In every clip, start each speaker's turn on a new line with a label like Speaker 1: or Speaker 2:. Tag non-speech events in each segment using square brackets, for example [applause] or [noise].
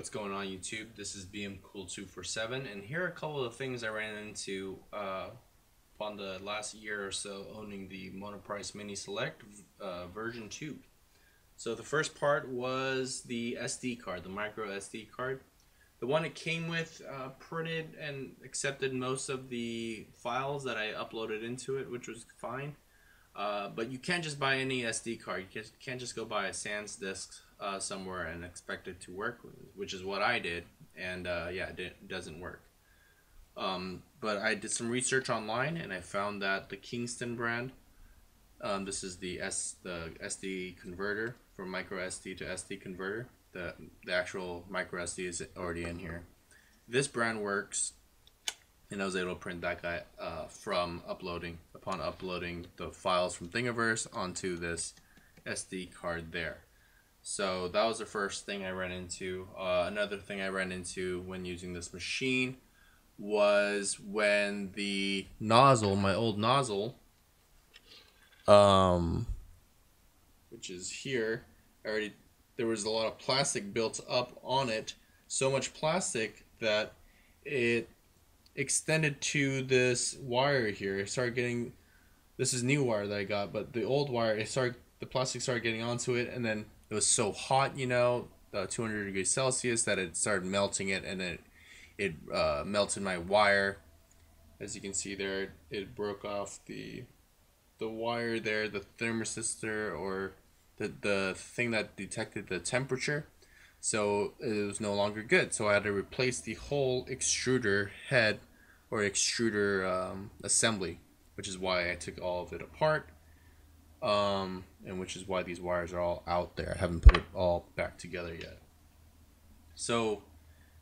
Speaker 1: What's going on YouTube? This is BM Cool 247 and here are a couple of things I ran into uh, on the last year or so owning the Monoprice Mini Select uh, version 2. So the first part was the SD card, the micro SD card. The one it came with uh, printed and accepted most of the files that I uploaded into it, which was fine. Uh, but you can't just buy any SD card. You can't just go buy a SanDisk uh, somewhere and expect it to work, which is what I did. And uh, yeah, it doesn't work. Um, but I did some research online and I found that the Kingston brand, um, this is the S the SD converter from micro SD to SD converter. The the actual micro SD is already in here. This brand works and I was able to print that guy uh, from uploading upon uploading the files from Thingiverse onto this SD card there. So that was the first thing I ran into. Uh, another thing I ran into when using this machine was when the nozzle, my old nozzle, um, which is here, already there was a lot of plastic built up on it. So much plastic that it extended to this wire here. It started getting this is new wire that I got, but the old wire it started the plastic started getting onto it and then it was so hot, you know, uh, 200 degrees Celsius that it started melting it and then it, it uh, melted my wire. As you can see there, it broke off the the wire there, the thermistor or the, the thing that detected the temperature so it was no longer good. So I had to replace the whole extruder head or extruder um, assembly, which is why I took all of it apart, um, and which is why these wires are all out there. I haven't put it all back together yet. So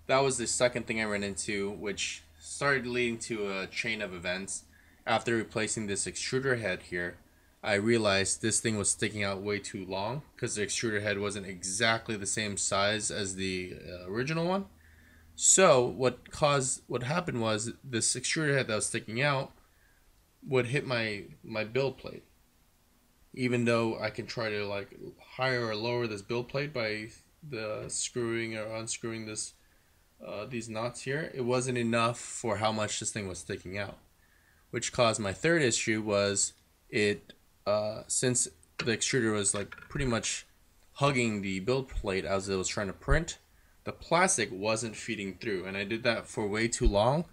Speaker 1: that was the second thing I ran into, which started leading to a chain of events. After replacing this extruder head here, I realized this thing was sticking out way too long because the extruder head wasn't exactly the same size as the uh, original one. So what caused what happened was this extruder head that was sticking out would hit my my build plate. Even though I can try to like higher or lower this build plate by the screwing or unscrewing this uh, these knots here, it wasn't enough for how much this thing was sticking out. Which caused my third issue was it uh, since the extruder was like pretty much hugging the build plate as it was trying to print, the plastic wasn't feeding through. And I did that for way too long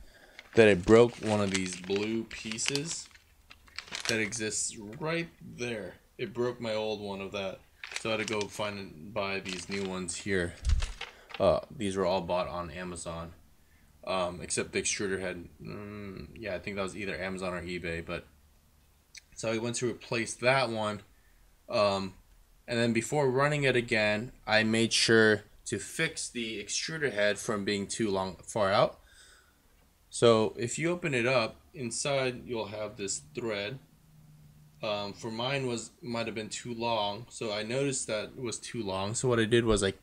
Speaker 1: that it broke one of these blue pieces that exists right there. It broke my old one of that. So I had to go find and buy these new ones here. Uh, these were all bought on Amazon. Um, except the extruder head. Mm, yeah, I think that was either Amazon or eBay, but so I went to replace that one. Um, and then before running it again, I made sure to fix the extruder head from being too long far out. So if you open it up, inside you'll have this thread. Um, for mine was might have been too long, so I noticed that it was too long. So what I did was I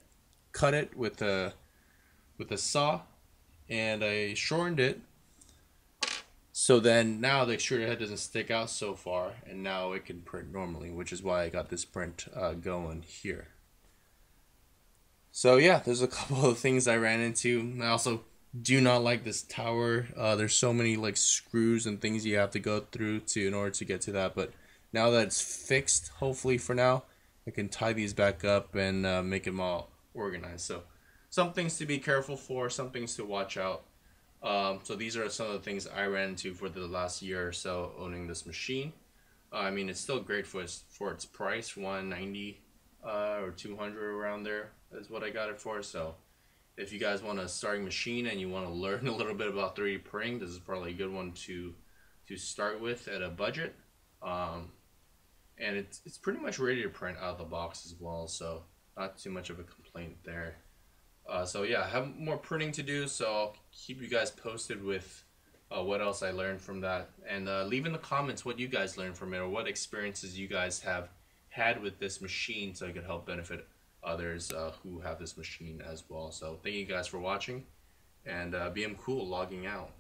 Speaker 1: cut it with a with a saw, and I shortened it so then now the extruder head doesn't stick out so far and now it can print normally, which is why I got this print uh, going here. So yeah, there's a [laughs] couple of things I ran into. I also do not like this tower. Uh, there's so many like screws and things you have to go through to in order to get to that. But now that it's fixed, hopefully for now, I can tie these back up and uh, make them all organized. So some things to be careful for, some things to watch out. Um, so these are some of the things I ran into for the last year or so owning this machine. Uh, I mean, it's still great for its, for its price, 190 uh, or 200 around there is what I got it for. So if you guys want a starting machine and you want to [laughs] learn a little bit about 3D printing, this is probably a good one to to start with at a budget. Um, and it's, it's pretty much ready to print out of the box as well, so not too much of a complaint there. Uh, so yeah, I have more printing to do, so I'll keep you guys posted with uh, what else I learned from that. And uh, leave in the comments what you guys learned from it or what experiences you guys have had with this machine so I could help benefit others uh, who have this machine as well. So thank you guys for watching and uh, BM Cool logging out.